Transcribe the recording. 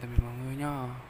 tạm biệt mọi người nha